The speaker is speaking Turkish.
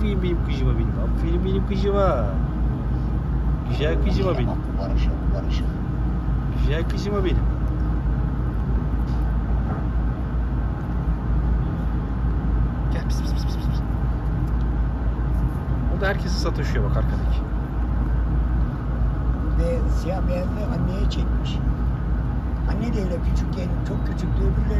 pis. Aferin benim kızıma benim. Aferin benim kızıma. Güzel kızıma benim. Barış'a, Barış'a. Güzel kızıma benim. Gel pis pis pis pis pis. O da herkesi sataşıyor bak arkadaki. Ve siyah beyazlı anneye çekmiş. Anne de öyle küçük, çok küçüktü. Öbürleri